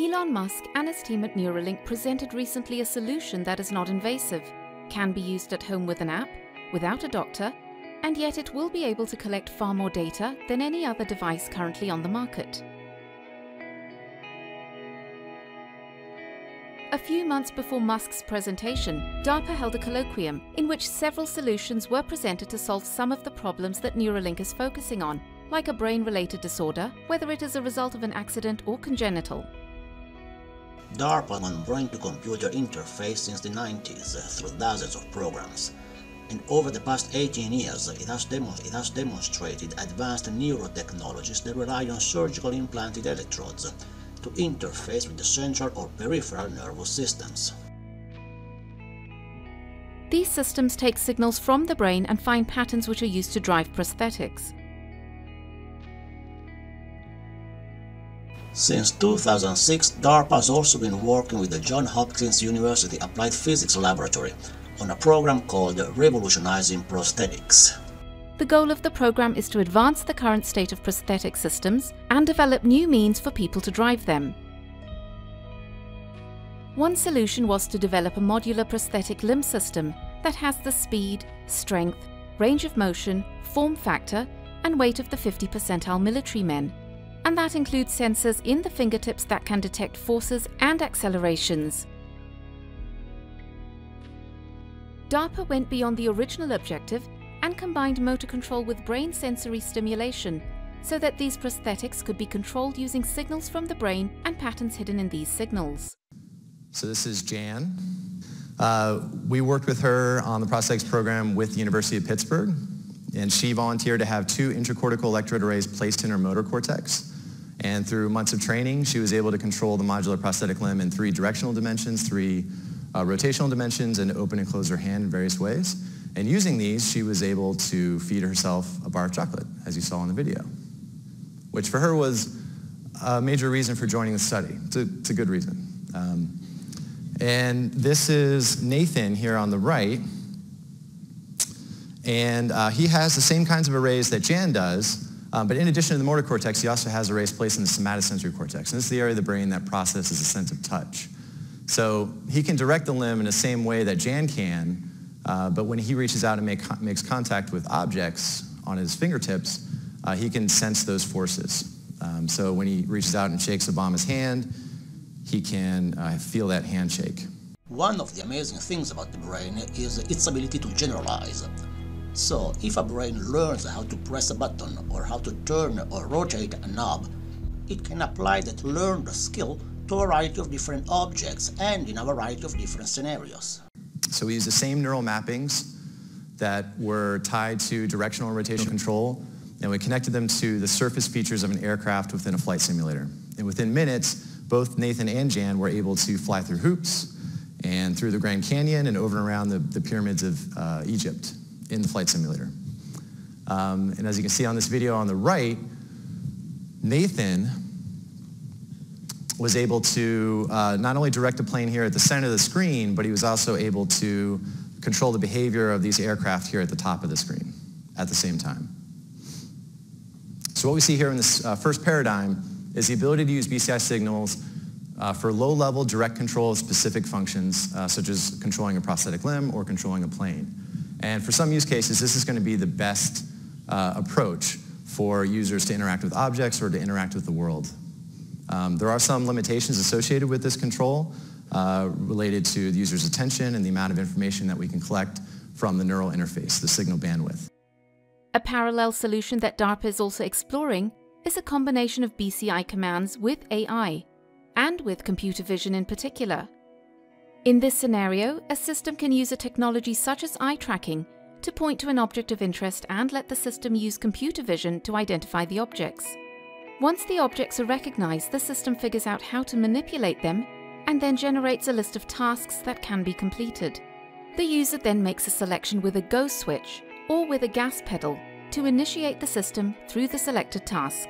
Elon Musk and his team at Neuralink presented recently a solution that is not invasive, can be used at home with an app, without a doctor, and yet it will be able to collect far more data than any other device currently on the market. A few months before Musk's presentation, DARPA held a colloquium in which several solutions were presented to solve some of the problems that Neuralink is focusing on, like a brain-related disorder, whether it is a result of an accident or congenital. DARPA has on brain-to-computer interface since the 90s uh, through dozens of programs. And over the past 18 years, it has, it has demonstrated advanced neurotechnologies that rely on surgical implanted electrodes to interface with the central or peripheral nervous systems. These systems take signals from the brain and find patterns which are used to drive prosthetics. Since 2006, DARPA has also been working with the Johns Hopkins University Applied Physics Laboratory on a program called Revolutionizing Prosthetics. The goal of the program is to advance the current state of prosthetic systems and develop new means for people to drive them. One solution was to develop a modular prosthetic limb system that has the speed, strength, range of motion, form factor, and weight of the 50 percentile military men. And that includes sensors in the fingertips that can detect forces and accelerations. DARPA went beyond the original objective and combined motor control with brain sensory stimulation so that these prosthetics could be controlled using signals from the brain and patterns hidden in these signals. So this is Jan. Uh, we worked with her on the prosthetics program with the University of Pittsburgh, and she volunteered to have two intracortical electrode arrays placed in her motor cortex. And through months of training, she was able to control the modular prosthetic limb in three directional dimensions, three uh, rotational dimensions, and open and close her hand in various ways. And using these, she was able to feed herself a bar of chocolate, as you saw in the video, which for her was a major reason for joining the study. It's a, it's a good reason. Um, and this is Nathan here on the right. And uh, he has the same kinds of arrays that Jan does, um, but in addition to the motor cortex, he also has arrays place in the somatosensory cortex. And this is the area of the brain that processes a sense of touch. So he can direct the limb in the same way that Jan can, uh, but when he reaches out and make, makes contact with objects on his fingertips, uh, he can sense those forces. Um, so when he reaches out and shakes Obama's hand, he can uh, feel that handshake. One of the amazing things about the brain is its ability to generalize. So, if a brain learns how to press a button or how to turn or rotate a knob, it can apply that learned skill to a variety of different objects and in a variety of different scenarios. So we use the same neural mappings that were tied to directional and rotational control, and we connected them to the surface features of an aircraft within a flight simulator. And within minutes, both Nathan and Jan were able to fly through hoops and through the Grand Canyon and over and around the, the pyramids of uh, Egypt in the flight simulator. Um, and as you can see on this video on the right, Nathan was able to uh, not only direct a plane here at the center of the screen, but he was also able to control the behavior of these aircraft here at the top of the screen at the same time. So what we see here in this uh, first paradigm is the ability to use BCI signals uh, for low-level direct control of specific functions, uh, such as controlling a prosthetic limb or controlling a plane. And for some use cases, this is going to be the best uh, approach for users to interact with objects or to interact with the world. Um, there are some limitations associated with this control uh, related to the user's attention and the amount of information that we can collect from the neural interface, the signal bandwidth. A parallel solution that DARPA is also exploring is a combination of BCI commands with AI, and with computer vision in particular. In this scenario, a system can use a technology such as eye tracking to point to an object of interest and let the system use computer vision to identify the objects. Once the objects are recognized, the system figures out how to manipulate them and then generates a list of tasks that can be completed. The user then makes a selection with a go switch or with a gas pedal to initiate the system through the selected task.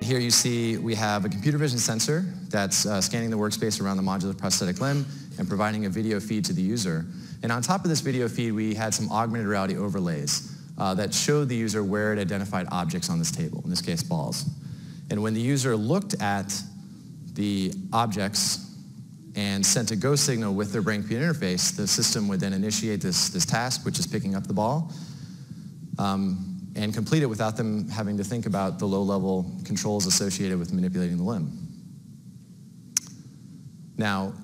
Here you see we have a computer vision sensor that's uh, scanning the workspace around the modular prosthetic limb and providing a video feed to the user. And on top of this video feed, we had some augmented reality overlays uh, that showed the user where it identified objects on this table, in this case balls. And when the user looked at the objects and sent a go signal with their brain computer interface, the system would then initiate this, this task, which is picking up the ball, um, and complete it without them having to think about the low-level controls associated with manipulating the limb. Now,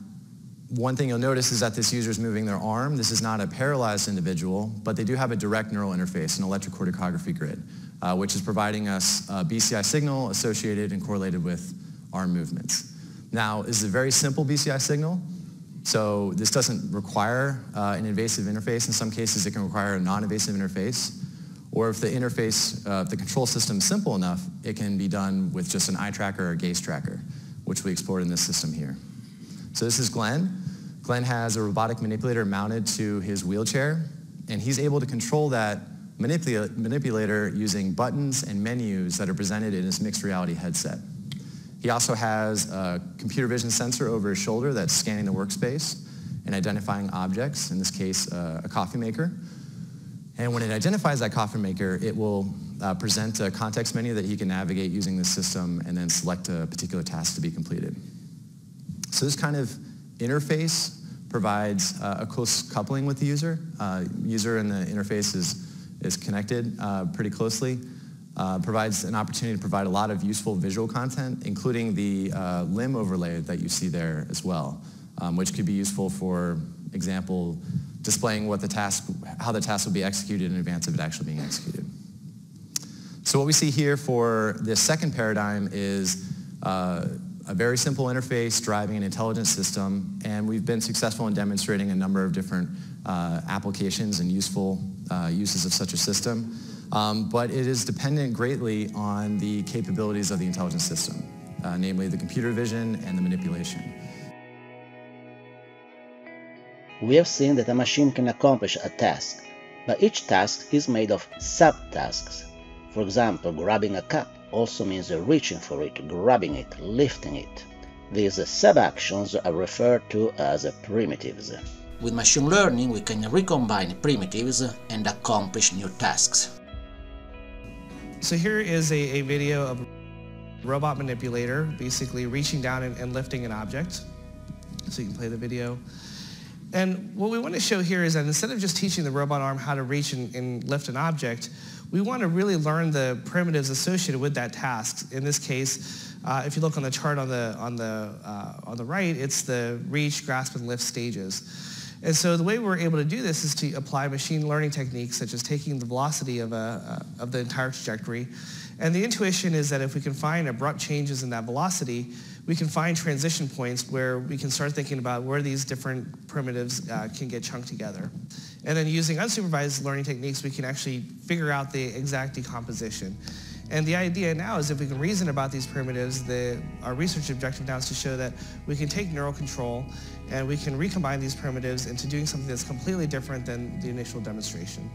one thing you'll notice is that this user is moving their arm. This is not a paralyzed individual, but they do have a direct neural interface, an electrocorticography grid, uh, which is providing us a BCI signal associated and correlated with arm movements. Now, this is a very simple BCI signal, so this doesn't require uh, an invasive interface. In some cases, it can require a non-invasive interface. Or if the interface, uh, the control system is simple enough, it can be done with just an eye tracker or gaze tracker, which we explored in this system here. So this is Glenn. Glenn has a robotic manipulator mounted to his wheelchair, and he's able to control that manipula manipulator using buttons and menus that are presented in his mixed reality headset. He also has a computer vision sensor over his shoulder that's scanning the workspace and identifying objects, in this case, uh, a coffee maker. And when it identifies that coffee maker, it will uh, present a context menu that he can navigate using the system and then select a particular task to be completed. So this kind of interface provides uh, a close coupling with the user. Uh, user and the interface is, is connected uh, pretty closely. Uh, provides an opportunity to provide a lot of useful visual content, including the uh, limb overlay that you see there as well, um, which could be useful for example, displaying what the task, how the task will be executed in advance of it actually being executed. So what we see here for this second paradigm is uh, a very simple interface driving an intelligent system, and we've been successful in demonstrating a number of different uh, applications and useful uh, uses of such a system. Um, but it is dependent greatly on the capabilities of the intelligent system, uh, namely the computer vision and the manipulation. We have seen that a machine can accomplish a task, but each task is made of subtasks. For example, grabbing a cup also means reaching for it, grabbing it, lifting it. These sub-actions are referred to as primitives. With machine learning, we can recombine primitives and accomplish new tasks. So here is a, a video of a robot manipulator basically reaching down and, and lifting an object. So you can play the video. And what we want to show here is that instead of just teaching the robot arm how to reach and, and lift an object, we want to really learn the primitives associated with that task. In this case, uh, if you look on the chart on the, on, the, uh, on the right, it's the reach, grasp, and lift stages. And so the way we're able to do this is to apply machine learning techniques such as taking the velocity of, a, uh, of the entire trajectory. And the intuition is that if we can find abrupt changes in that velocity, we can find transition points where we can start thinking about where these different primitives uh, can get chunked together. And then using unsupervised learning techniques, we can actually figure out the exact decomposition. And the idea now is if we can reason about these primitives, the, our research objective now is to show that we can take neural control and we can recombine these primitives into doing something that's completely different than the initial demonstration.